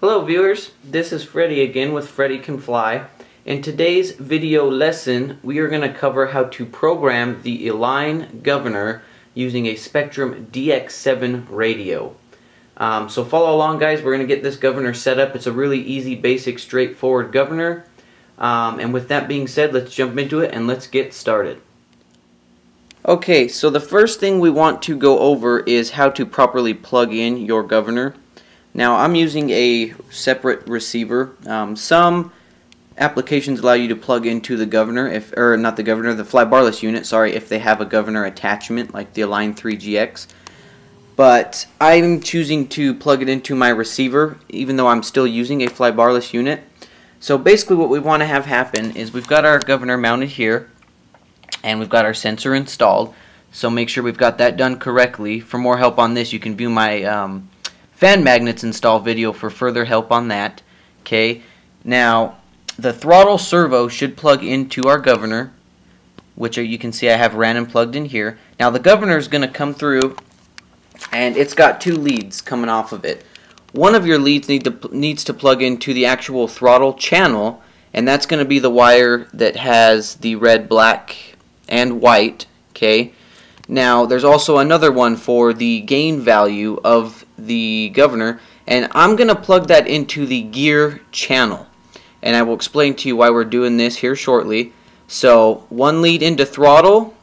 Hello viewers, this is Freddy again with Freddy Can Fly. In today's video lesson, we are going to cover how to program the Align governor using a Spektrum DX7 radio. Um, so follow along guys, we're going to get this governor set up. It's a really easy, basic, straightforward governor. Um, and with that being said, let's jump into it and let's get started. Okay, so the first thing we want to go over is how to properly plug in your governor. Now I'm using a separate receiver. Um, some applications allow you to plug into the governor, if or not the governor, the flybarless unit, sorry, if they have a governor attachment like the Align 3GX. But I'm choosing to plug it into my receiver, even though I'm still using a flybarless unit. So basically what we want to have happen is we've got our governor mounted here, and we've got our sensor installed. So make sure we've got that done correctly. For more help on this, you can view my um, fan magnets install video for further help on that. Okay, now the throttle servo should plug into our governor, which you can see I have random plugged in here. Now the governor is going to come through, and it's got two leads coming off of it. One of your leads need to, needs to plug into the actual throttle channel, and that's going to be the wire that has the red, black, and white. Okay. Now, there's also another one for the gain value of the governor, and I'm going to plug that into the gear channel. And I will explain to you why we're doing this here shortly. So, one lead into throttle,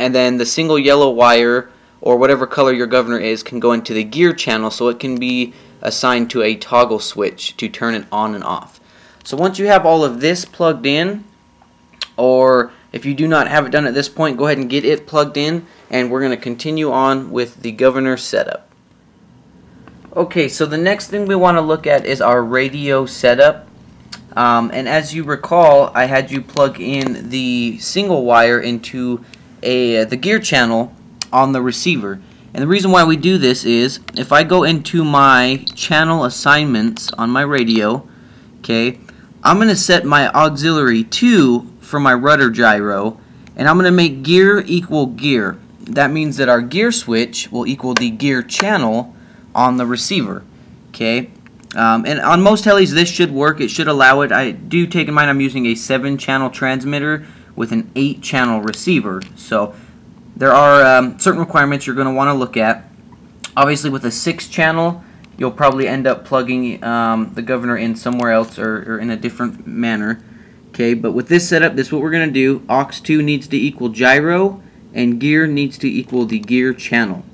and then the single yellow wire, or whatever color your governor is, can go into the gear channel so it can be assigned to a toggle switch to turn it on and off. So once you have all of this plugged in, or if you do not have it done at this point, go ahead and get it plugged in and we're going to continue on with the governor setup. Okay, so the next thing we want to look at is our radio setup. Um, and as you recall, I had you plug in the single wire into a uh, the gear channel on the receiver. And the reason why we do this is if I go into my channel assignments on my radio, okay, I'm going to set my auxiliary 2 for my rudder gyro, and I'm going to make gear equal gear. That means that our gear switch will equal the gear channel on the receiver. Okay, um, and on most helis this should work. It should allow it. I do take in mind I'm using a 7-channel transmitter with an 8-channel receiver. So there are um, certain requirements you're going to want to look at. Obviously with a 6-channel you'll probably end up plugging um, the governor in somewhere else or, or in a different manner. Okay, but with this setup, this is what we're going to do. AUX2 needs to equal gyro, and gear needs to equal the gear channel.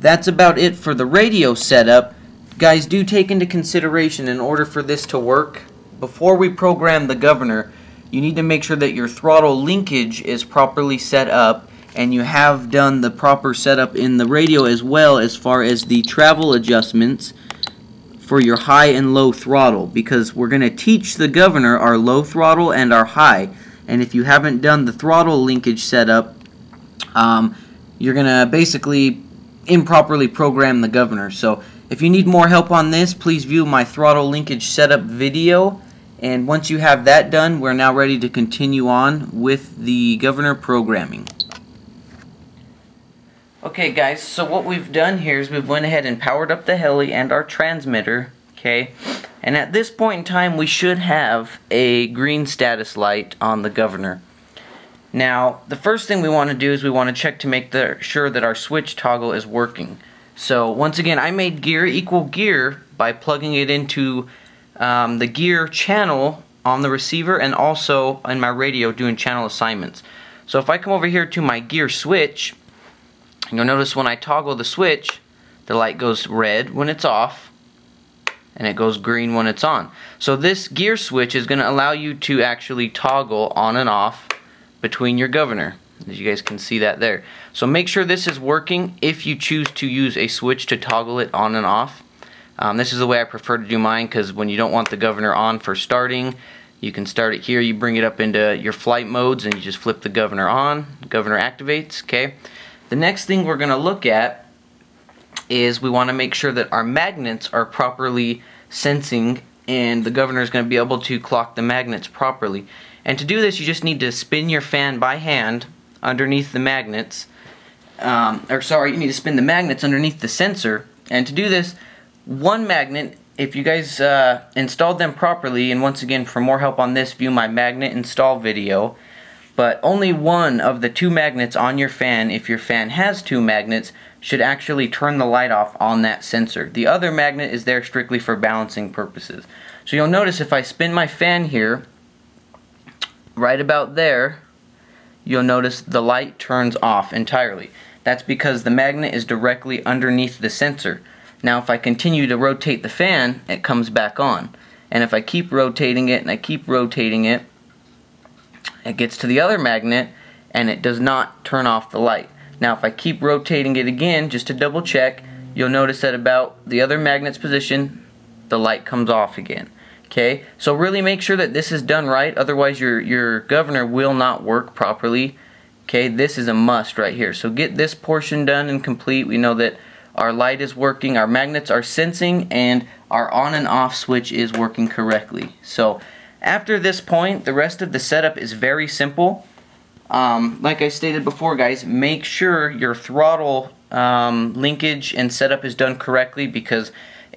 That's about it for the radio setup. Guys, do take into consideration in order for this to work, before we program the governor, you need to make sure that your throttle linkage is properly set up and you have done the proper setup in the radio as well as far as the travel adjustments for your high and low throttle because we're going to teach the governor our low throttle and our high and if you haven't done the throttle linkage setup um, you're going to basically improperly program the governor so if you need more help on this please view my throttle linkage setup video and once you have that done we're now ready to continue on with the governor programming Okay guys, so what we've done here is we've went ahead and powered up the heli and our transmitter, okay? And at this point in time, we should have a green status light on the governor. Now, the first thing we want to do is we want to check to make the, sure that our switch toggle is working. So once again, I made gear equal gear by plugging it into um, the gear channel on the receiver and also in my radio doing channel assignments. So if I come over here to my gear switch, You'll notice when I toggle the switch, the light goes red when it's off, and it goes green when it's on. So this gear switch is going to allow you to actually toggle on and off between your governor. As you guys can see that there. So make sure this is working if you choose to use a switch to toggle it on and off. Um, this is the way I prefer to do mine because when you don't want the governor on for starting, you can start it here. You bring it up into your flight modes and you just flip the governor on. governor activates, okay? The next thing we're going to look at is we want to make sure that our magnets are properly sensing and the governor is going to be able to clock the magnets properly. And to do this you just need to spin your fan by hand underneath the magnets um, or sorry you need to spin the magnets underneath the sensor and to do this one magnet if you guys uh, installed them properly, and once again, for more help on this, view my magnet install video, but only one of the two magnets on your fan, if your fan has two magnets, should actually turn the light off on that sensor. The other magnet is there strictly for balancing purposes. So you'll notice if I spin my fan here, right about there, you'll notice the light turns off entirely. That's because the magnet is directly underneath the sensor. Now if I continue to rotate the fan, it comes back on. And if I keep rotating it and I keep rotating it, it gets to the other magnet and it does not turn off the light. Now if I keep rotating it again just to double check, you'll notice that about the other magnet's position, the light comes off again. Okay, so really make sure that this is done right, otherwise your, your governor will not work properly. Okay, this is a must right here. So get this portion done and complete. We know that our light is working, our magnets are sensing, and our on and off switch is working correctly. So after this point, the rest of the setup is very simple. Um, like I stated before, guys, make sure your throttle um, linkage and setup is done correctly because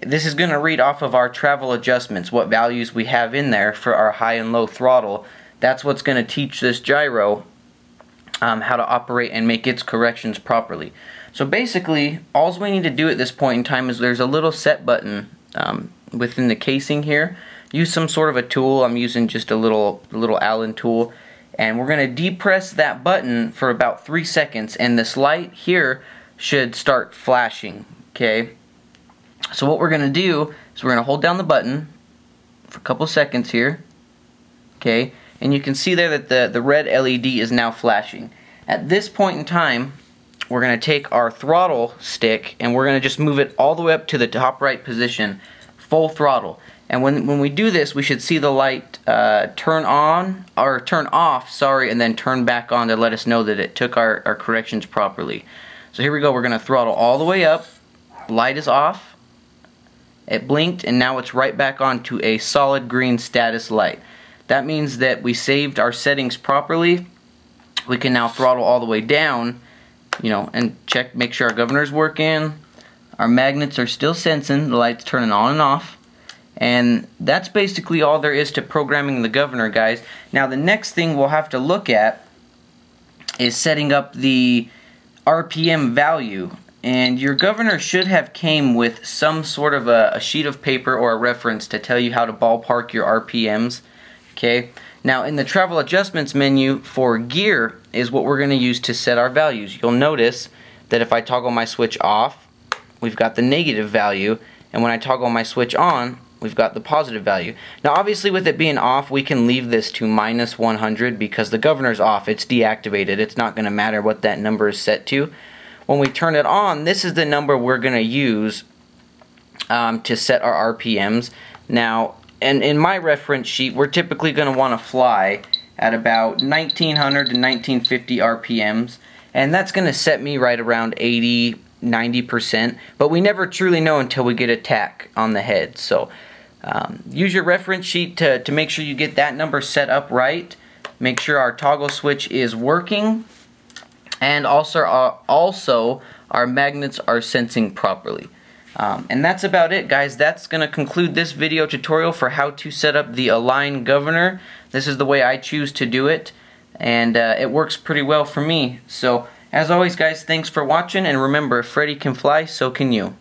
this is going to read off of our travel adjustments, what values we have in there for our high and low throttle. That's what's going to teach this gyro um, how to operate and make its corrections properly. So basically, all we need to do at this point in time is there's a little set button um, within the casing here. Use some sort of a tool. I'm using just a little, little Allen tool. And we're going to depress that button for about three seconds. And this light here should start flashing. Okay. So what we're going to do is we're going to hold down the button for a couple seconds here. Okay. And you can see there that the, the red LED is now flashing. At this point in time, we're going to take our throttle stick and we're going to just move it all the way up to the top right position, full throttle. And when, when we do this, we should see the light uh, turn on, or turn off, sorry, and then turn back on to let us know that it took our, our corrections properly. So here we go, we're going to throttle all the way up, light is off, it blinked, and now it's right back on to a solid green status light. That means that we saved our settings properly. We can now throttle all the way down, you know, and check, make sure our governor's working. Our magnets are still sensing, the light's turning on and off. And that's basically all there is to programming the governor, guys. Now the next thing we'll have to look at is setting up the RPM value. And your governor should have came with some sort of a, a sheet of paper or a reference to tell you how to ballpark your RPMs. Okay. Now in the travel adjustments menu for gear is what we're going to use to set our values. You'll notice that if I toggle my switch off, we've got the negative value. And when I toggle my switch on, we've got the positive value. Now obviously with it being off, we can leave this to minus 100 because the governor's off. It's deactivated. It's not going to matter what that number is set to. When we turn it on, this is the number we're going to use um, to set our RPMs. Now, and in my reference sheet, we're typically going to want to fly at about 1900 to 1950 RPMs. And that's going to set me right around 80, 90%. But we never truly know until we get a tach on the head. So um, use your reference sheet to, to make sure you get that number set up right. Make sure our toggle switch is working. And also, uh, also our magnets are sensing properly. Um, and that's about it guys. That's going to conclude this video tutorial for how to set up the Align Governor. This is the way I choose to do it. And uh, it works pretty well for me. So as always guys, thanks for watching. And remember, if Freddy can fly, so can you.